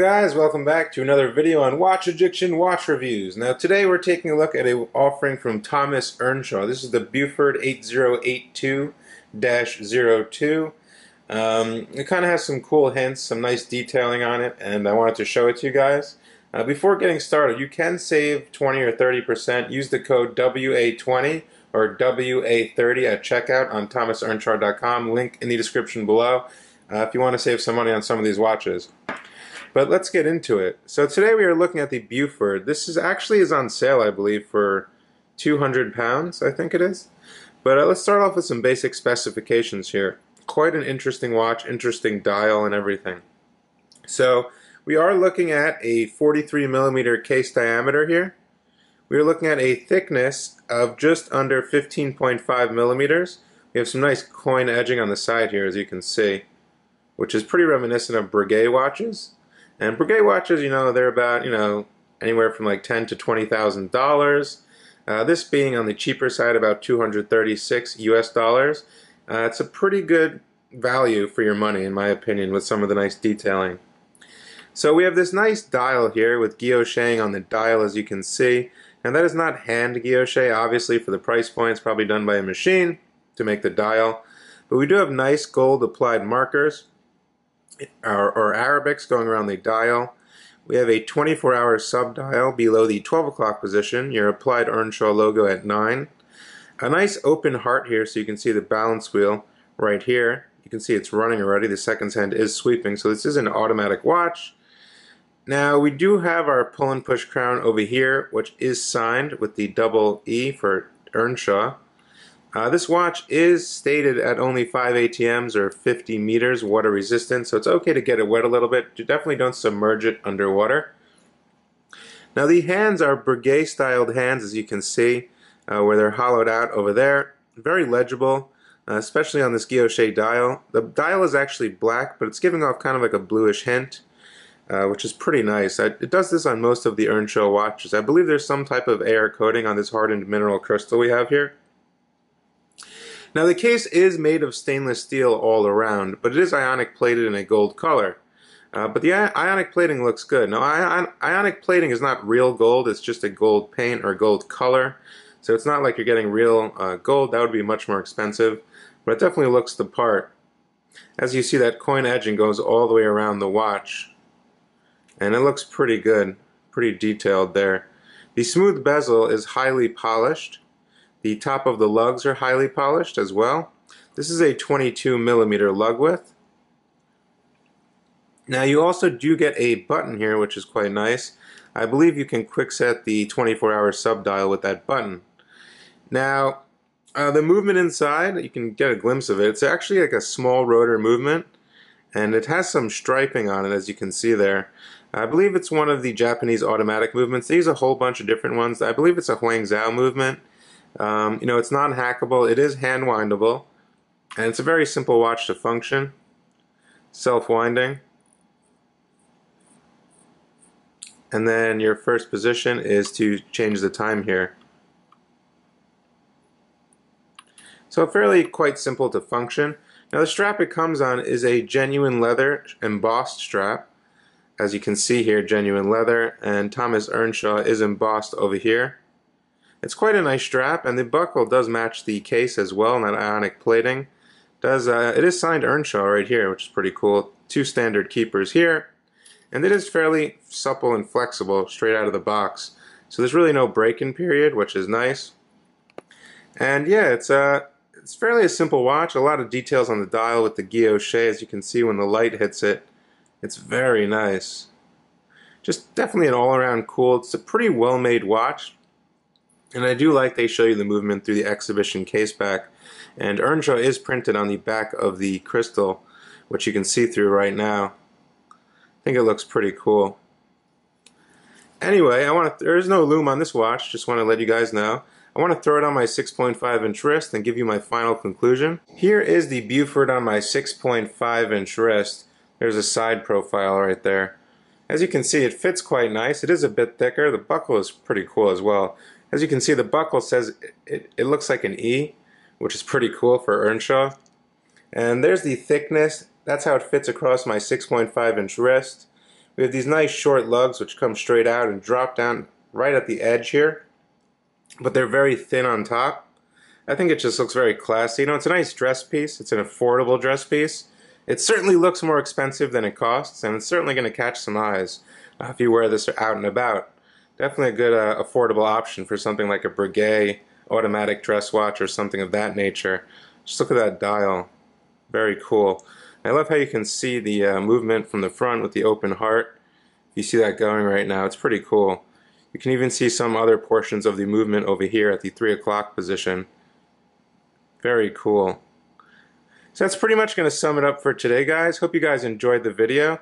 Guys, welcome back to another video on Watch Addiction Watch Reviews. Now today we're taking a look at an offering from Thomas Earnshaw. This is the Beaufort 8082-02. Um, it kind of has some cool hints, some nice detailing on it, and I wanted to show it to you guys. Uh, before getting started, you can save 20 or 30%. Use the code WA20 or WA30 at checkout on thomasearnshaw.com. Link in the description below uh, if you want to save some money on some of these watches. But let's get into it. So today we are looking at the Beaufort. This is actually is on sale, I believe, for 200 pounds, I think it is. But uh, let's start off with some basic specifications here. Quite an interesting watch, interesting dial and everything. So we are looking at a 43 millimeter case diameter here. We are looking at a thickness of just under 15.5 millimeters. We have some nice coin edging on the side here, as you can see, which is pretty reminiscent of Breguet watches. And Breguet watches, you know, they're about, you know, anywhere from like ten to twenty thousand uh, dollars. This being on the cheaper side, about 236 US dollars. Uh, it's a pretty good value for your money, in my opinion, with some of the nice detailing. So we have this nice dial here with guillocheting on the dial, as you can see. And that is not hand guilloche, obviously, for the price point. It's probably done by a machine to make the dial. But we do have nice gold applied markers or, or Arabics going around the dial. We have a 24-hour sub-dial below the 12 o'clock position, your applied Earnshaw logo at 9. A nice open heart here so you can see the balance wheel right here. You can see it's running already. The seconds hand is sweeping, so this is an automatic watch. Now we do have our pull and push crown over here, which is signed with the double E for Earnshaw. Uh, this watch is stated at only 5 ATMs or 50 meters water resistant, so it's okay to get it wet a little bit. You definitely don't submerge it underwater. Now the hands are Breguet styled hands as you can see uh, where they're hollowed out over there. Very legible, uh, especially on this guilloche dial. The dial is actually black but it's giving off kind of like a bluish hint. Uh, which is pretty nice. I, it does this on most of the Earnshaw watches. I believe there's some type of AR coating on this hardened mineral crystal we have here. Now the case is made of stainless steel all around, but it is ionic plated in a gold color. Uh, but the ionic plating looks good. Now ion ionic plating is not real gold, it's just a gold paint or gold color. So it's not like you're getting real uh, gold, that would be much more expensive. But it definitely looks the part. As you see that coin edging goes all the way around the watch. And it looks pretty good, pretty detailed there. The smooth bezel is highly polished. The top of the lugs are highly polished as well. This is a 22 millimeter lug width. Now you also do get a button here which is quite nice. I believe you can quick set the 24 hour sub dial with that button. Now uh, the movement inside, you can get a glimpse of it. It's actually like a small rotor movement and it has some striping on it as you can see there. I believe it's one of the Japanese automatic movements. They use a whole bunch of different ones. I believe it's a Hangzhou movement. Um, you know, it's non-hackable. It is hand-windable. And it's a very simple watch to function. Self-winding. And then your first position is to change the time here. So fairly quite simple to function. Now the strap it comes on is a genuine leather embossed strap. As you can see here, genuine leather, and Thomas Earnshaw is embossed over here. It's quite a nice strap, and the buckle does match the case as well, and that ionic plating. Does uh, It is signed Earnshaw right here, which is pretty cool. Two standard keepers here, and it is fairly supple and flexible straight out of the box. So there's really no break-in period, which is nice. And yeah, it's a uh, it's fairly a simple watch. A lot of details on the dial with the guilloche, as you can see when the light hits it. It's very nice. Just definitely an all-around cool. It's a pretty well-made watch. And I do like they show you the movement through the exhibition case back. And Earnshaw is printed on the back of the crystal, which you can see through right now. I think it looks pretty cool. Anyway, I want to, there is no lume on this watch, just want to let you guys know. I want to throw it on my 6.5 inch wrist and give you my final conclusion. Here is the Beaufort on my 6.5 inch wrist. There's a side profile right there. As you can see, it fits quite nice. It is a bit thicker. The buckle is pretty cool as well. As you can see, the buckle says it, it, it looks like an E, which is pretty cool for Earnshaw. And there's the thickness. That's how it fits across my 6.5 inch wrist. We have these nice short lugs which come straight out and drop down right at the edge here. But they're very thin on top. I think it just looks very classy. You know, it's a nice dress piece. It's an affordable dress piece. It certainly looks more expensive than it costs, and it's certainly going to catch some eyes uh, if you wear this out and about. Definitely a good uh, affordable option for something like a Breguet automatic dress watch or something of that nature. Just look at that dial. Very cool. I love how you can see the uh, movement from the front with the open heart. You see that going right now. It's pretty cool. You can even see some other portions of the movement over here at the 3 o'clock position. Very cool. So that's pretty much going to sum it up for today, guys. Hope you guys enjoyed the video.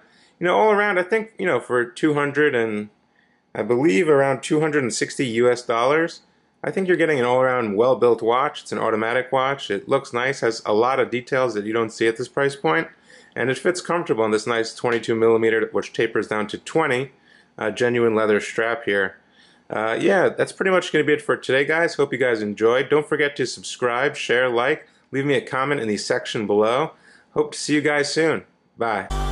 You know, all around, I think, you know, for 200 and I believe around 260 US dollars, I think you're getting an all-around well-built watch. It's an automatic watch. It looks nice, has a lot of details that you don't see at this price point, and it fits comfortable in this nice 22 millimeter, which tapers down to 20, uh, genuine leather strap here. Uh, yeah, that's pretty much going to be it for today, guys. Hope you guys enjoyed. Don't forget to subscribe, share, like, leave me a comment in the section below. Hope to see you guys soon. Bye.